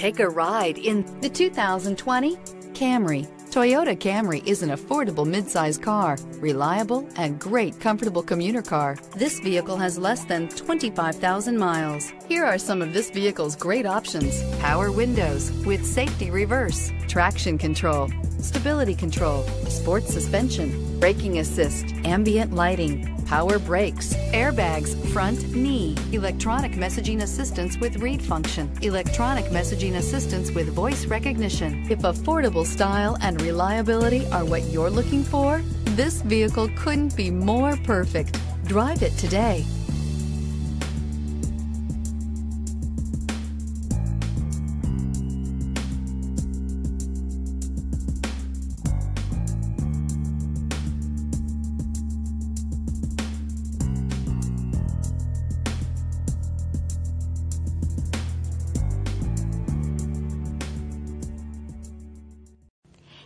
Take a ride in the 2020 Camry. Toyota Camry is an affordable midsize car, reliable and great comfortable commuter car. This vehicle has less than 25,000 miles. Here are some of this vehicle's great options. Power windows with safety reverse, traction control, stability control, sports suspension, braking assist, ambient lighting, power brakes, airbags, front knee, electronic messaging assistance with read function, electronic messaging assistance with voice recognition. If affordable style and reliability are what you're looking for, this vehicle couldn't be more perfect. Drive it today.